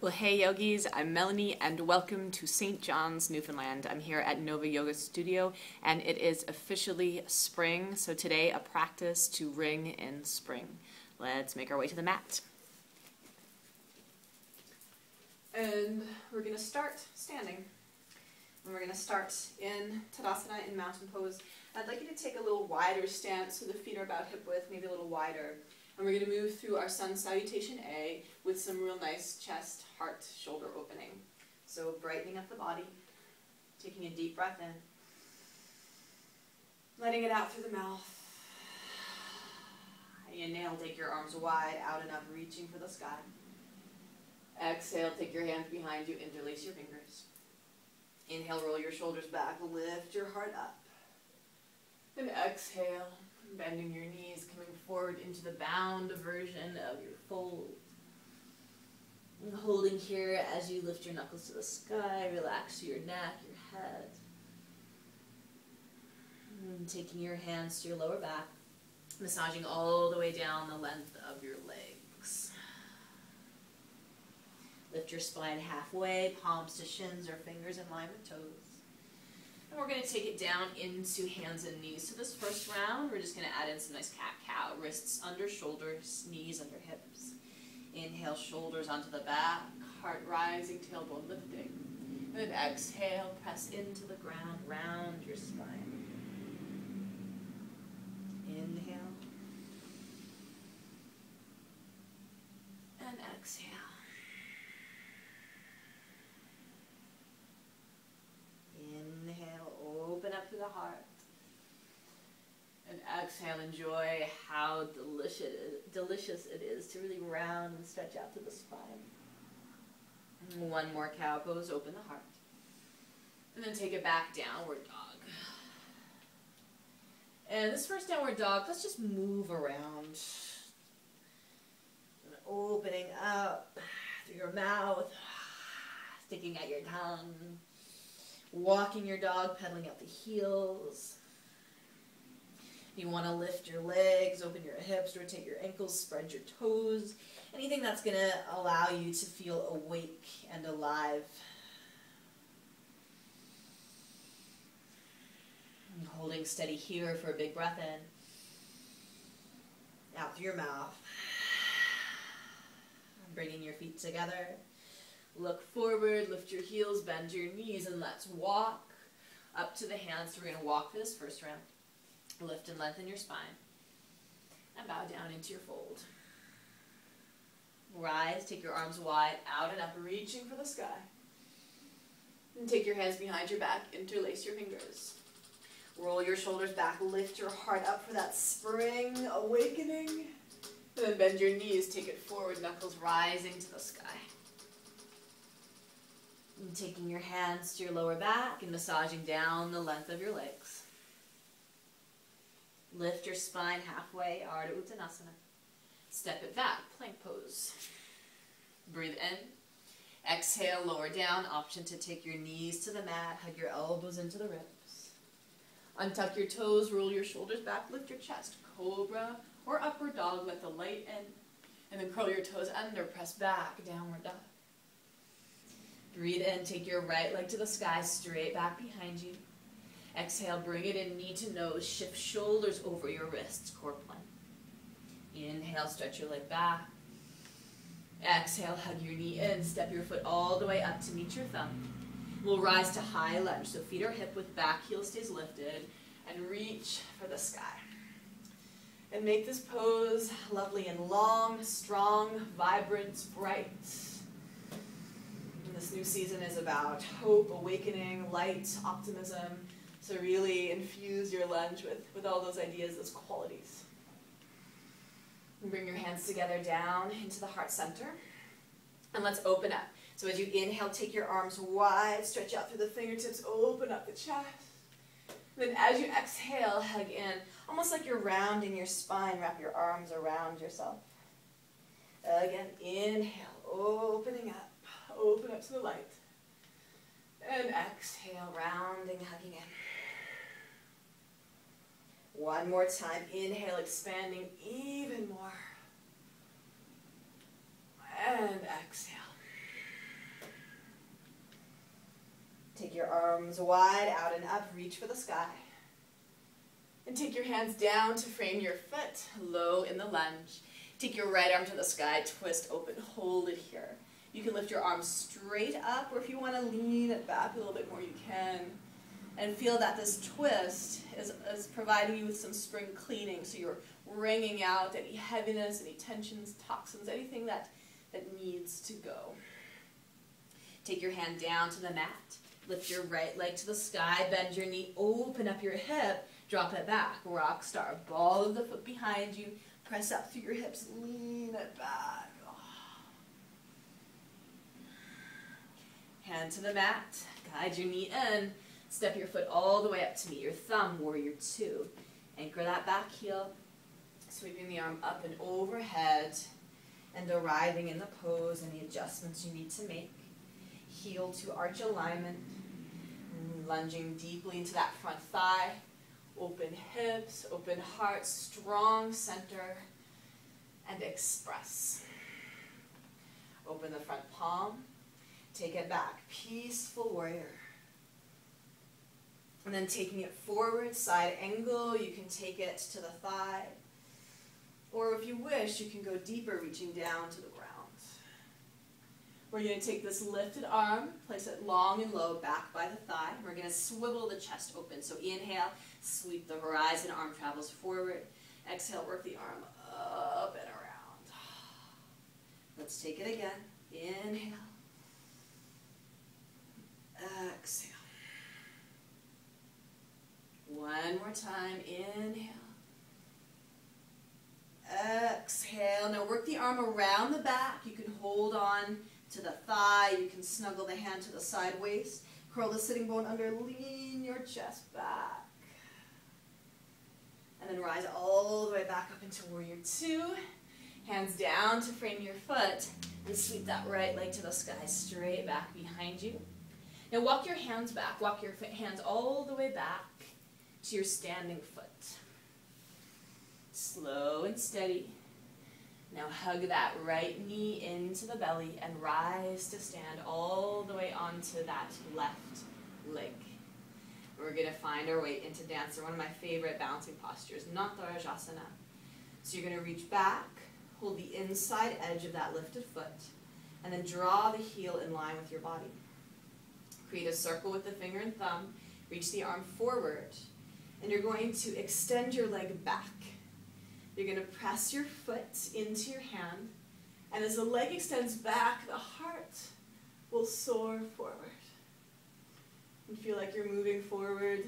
Well, hey yogis, I'm Melanie and welcome to St. John's, Newfoundland. I'm here at Nova Yoga Studio and it is officially spring, so today a practice to ring in spring. Let's make our way to the mat. And we're going to start standing. And we're going to start in Tadasana in mountain pose. I'd like you to take a little wider stance so the feet are about hip width, maybe a little wider. And we're going to move through our sun salutation A with some real nice chest, heart, shoulder opening. So brightening up the body, taking a deep breath in, letting it out through the mouth. Inhale, take your arms wide, out and up, reaching for the sky. Exhale, take your hands behind you, interlace your fingers. Inhale, roll your shoulders back, lift your heart up. And exhale, bending your knees, coming forward into the bound version of your fold. And holding here as you lift your knuckles to the sky, relax your neck, your head. And taking your hands to your lower back, massaging all the way down the length of your legs. Lift your spine halfway, palms to shins or fingers in line with toes. And we're going to take it down into hands and knees. So this first round, we're just going to add in some nice cat-cow. Wrists under shoulders, knees under hips. Inhale, shoulders onto the back, heart rising, tailbone lifting. And then exhale, press into the ground, round your spine. Inhale. And exhale. the heart. And exhale, enjoy how delicious, delicious it is to really round and stretch out to the spine. One more cow pose, open the heart. And then take it back, downward dog. And this first downward dog, let's just move around. Opening up through your mouth, sticking out your tongue walking your dog, pedaling out the heels. You want to lift your legs, open your hips, rotate your ankles, spread your toes. Anything that's going to allow you to feel awake and alive. And holding steady here for a big breath in. Out through your mouth. Bringing your feet together. Look forward, lift your heels, bend your knees, and let's walk up to the hands. So we're going to walk for this first round. Lift and lengthen your spine. And bow down into your fold. Rise, take your arms wide, out and up, reaching for the sky. And take your hands behind your back, interlace your fingers. Roll your shoulders back, lift your heart up for that spring awakening. And then bend your knees, take it forward, knuckles rising to the sky. And taking your hands to your lower back and massaging down the length of your legs. Lift your spine halfway, Ardha Uttanasana. Step it back, plank pose. Breathe in. Exhale, lower down. Option to take your knees to the mat, hug your elbows into the ribs. Untuck your toes, roll your shoulders back, lift your chest. Cobra or upward dog, let the light in. And then curl your toes under, press back, downward dog. Breathe in, take your right leg to the sky, straight back behind you. Exhale, bring it in, knee to nose, shift shoulders over your wrists, core plank. Inhale, stretch your leg back. Exhale, hug your knee in, step your foot all the way up to meet your thumb. We'll rise to high lunge, so feet are hip with back heel stays lifted, and reach for the sky. And make this pose lovely and long, strong, vibrant, bright. This new season is about hope, awakening, light, optimism. So really infuse your lunge with, with all those ideas, those qualities. And bring your hands together down into the heart center. And let's open up. So as you inhale, take your arms wide, stretch out through the fingertips, open up the chest. Then as you exhale, hug in, almost like you're rounding your spine, wrap your arms around yourself. Again, inhale, opening up open up to the light. And exhale, rounding, hugging in. One more time. Inhale, expanding even more. And exhale. Take your arms wide, out and up, reach for the sky. And take your hands down to frame your foot, low in the lunge. Take your right arm to the sky, twist open, hold it here. You can lift your arms straight up, or if you want to lean it back a little bit more, you can. And feel that this twist is, is providing you with some spring cleaning, so you're wringing out any heaviness, any tensions, toxins, anything that, that needs to go. Take your hand down to the mat. Lift your right leg to the sky, bend your knee, open up your hip, drop it back. Rock star, ball of the foot behind you, press up through your hips, lean it back. Hand to the mat, guide your knee in, step your foot all the way up to meet your thumb, warrior two. Anchor that back heel, sweeping the arm up and overhead, and arriving in the pose, any adjustments you need to make. Heel to arch alignment, lunging deeply into that front thigh, open hips, open heart, strong center, and express. Open the front palm, take it back, peaceful warrior. And then taking it forward, side angle, you can take it to the thigh. Or if you wish, you can go deeper, reaching down to the ground. We're going to take this lifted arm, place it long and low back by the thigh. We're going to swivel the chest open. So inhale, sweep the horizon, arm travels forward. Exhale, work the arm up and around. Let's take it again. Inhale. Exhale. One more time. Inhale. Exhale. Now work the arm around the back. You can hold on to the thigh. You can snuggle the hand to the side waist. Curl the sitting bone under. Lean your chest back. And then rise all the way back up into warrior two. Hands down to frame your foot. And sweep that right leg to the sky, straight back behind you. Now walk your hands back. Walk your hands all the way back to your standing foot. Slow and steady. Now hug that right knee into the belly and rise to stand all the way onto that left leg. We're going to find our way into dancer, one of my favorite balancing postures, Natarajasana. So you're going to reach back, hold the inside edge of that lifted foot, and then draw the heel in line with your body. Create a circle with the finger and thumb, reach the arm forward, and you're going to extend your leg back. You're going to press your foot into your hand, and as the leg extends back, the heart will soar forward. And feel like you're moving forward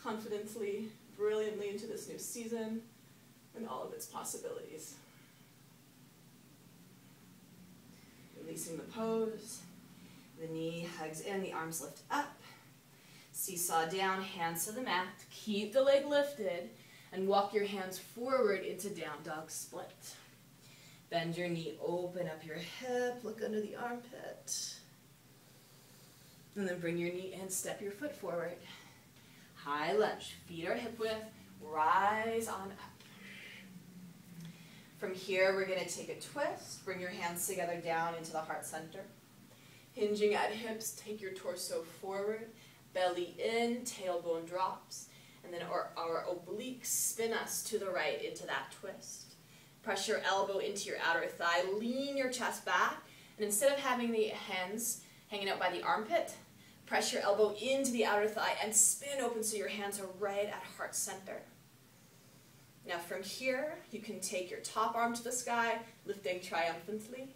confidently, brilliantly into this new season and all of its possibilities. Releasing the pose. The knee hugs in, the arms lift up. Seesaw down, hands to the mat. Keep the leg lifted and walk your hands forward into down dog split. Bend your knee, open up your hip, look under the armpit. And then bring your knee in, step your foot forward. High lunge, feet are hip width, rise on up. From here, we're going to take a twist. Bring your hands together down into the heart center. Hinging at hips, take your torso forward, belly in, tailbone drops. And then our, our obliques spin us to the right into that twist. Press your elbow into your outer thigh, lean your chest back, and instead of having the hands hanging out by the armpit, press your elbow into the outer thigh and spin open so your hands are right at heart center. Now from here, you can take your top arm to the sky, lifting triumphantly.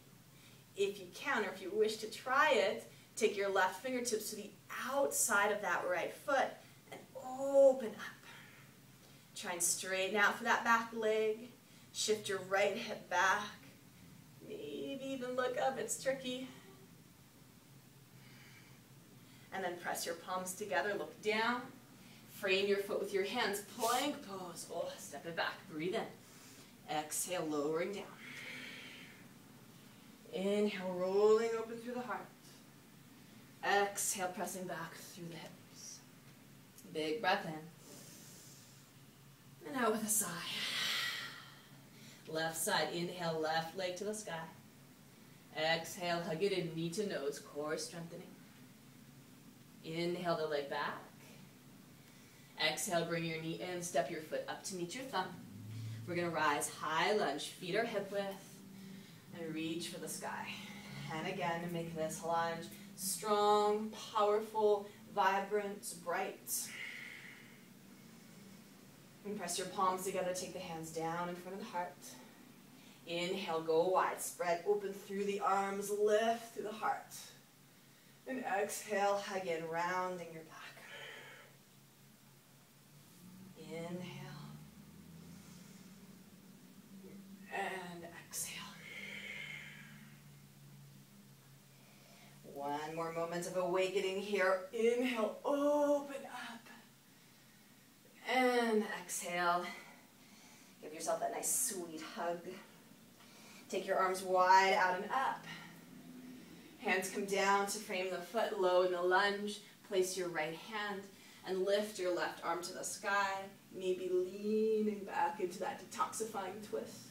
If you can, or if you wish to try it, take your left fingertips to the outside of that right foot and open up. Try and straighten out for that back leg. Shift your right hip back. Maybe even look up, it's tricky. And then press your palms together, look down. Frame your foot with your hands, plank pose. Oh, step it back, breathe in. Exhale, lowering down. Inhale, rolling open through the heart. Exhale, pressing back through the hips. Big breath in. And out with a sigh. Left side, inhale, left leg to the sky. Exhale, hug it in, knee to nose, core strengthening. Inhale the leg back. Exhale, bring your knee in, step your foot up to meet your thumb. We're gonna rise high lunge, feet are hip width, and reach for the sky. And again, make this lunge strong, powerful, vibrant, bright. And press your palms together, take the hands down in front of the heart. Inhale, go wide, spread open through the arms, lift through the heart. And exhale, hug in, rounding your back. Inhale. And exhale. One more moment of awakening here. Inhale, open up. And exhale. Give yourself that nice sweet hug. Take your arms wide out and up. Hands come down to frame the foot low in the lunge. Place your right hand and lift your left arm to the sky. Maybe leaning back into that detoxifying twist.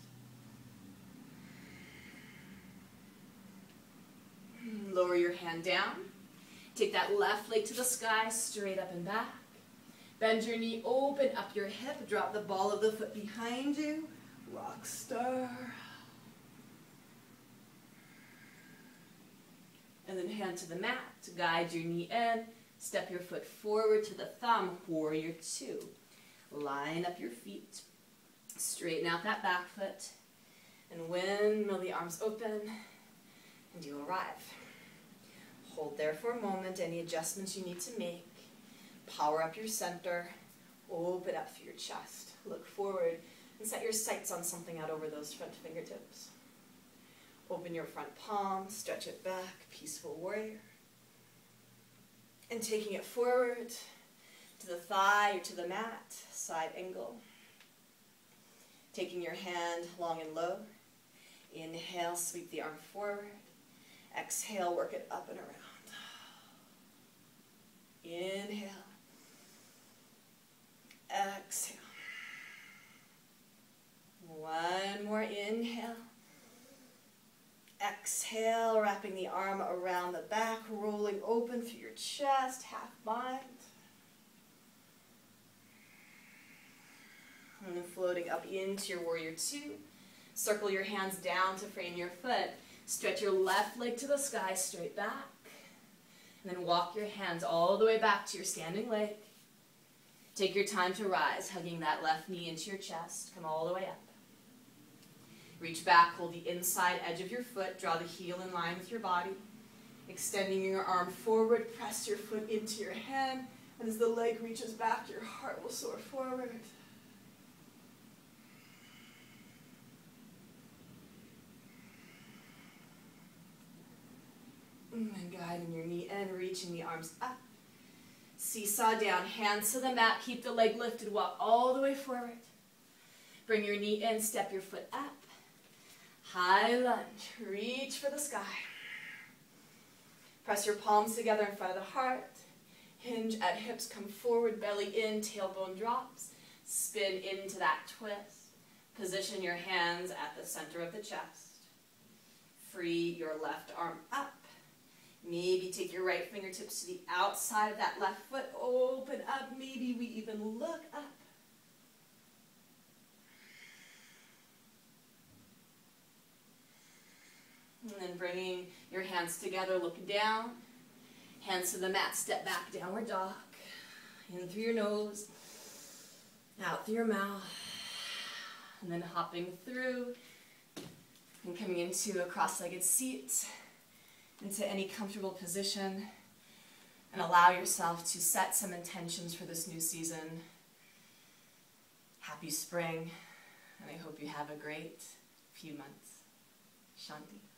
Lower your hand down. Take that left leg to the sky, straight up and back. Bend your knee, open up your hip, drop the ball of the foot behind you. Rock star. And then hand to the mat to guide your knee in. Step your foot forward to the thumb, warrior two. Line up your feet. Straighten out that back foot. And windmill the arms open. And you arrive. Hold there for a moment. Any adjustments you need to make. Power up your center. Open up through your chest. Look forward and set your sights on something out over those front fingertips. Open your front palm, stretch it back, peaceful warrior. And taking it forward to the thigh or to the mat, side angle. Taking your hand long and low. Inhale, sweep the arm forward. Exhale, work it up and around. Inhale. Exhale. One more inhale. Exhale, wrapping the arm around the back, rolling open through your chest, half bind. And then floating up into your warrior two. Circle your hands down to frame your foot. Stretch your left leg to the sky, straight back. And then walk your hands all the way back to your standing leg. Take your time to rise, hugging that left knee into your chest. Come all the way up. Reach back, hold the inside edge of your foot, draw the heel in line with your body. Extending your arm forward, press your foot into your hand, and as the leg reaches back, your heart will soar forward. And reaching the arms up. Seesaw down, hands to the mat, keep the leg lifted, walk all the way forward. Bring your knee in, step your foot up. High lunge, reach for the sky. Press your palms together in front of the heart. Hinge at hips, come forward, belly in, tailbone drops. Spin into that twist. Position your hands at the center of the chest. Free your left arm up. Maybe take your right fingertips to the outside of that left foot. Open up. Maybe we even look up. And then bringing your hands together, look down. Hands to the mat, step back, downward dog. In through your nose, out through your mouth. And then hopping through and coming into a cross-legged seat, into any comfortable position. And allow yourself to set some intentions for this new season. Happy spring, and I hope you have a great few months. Shanti.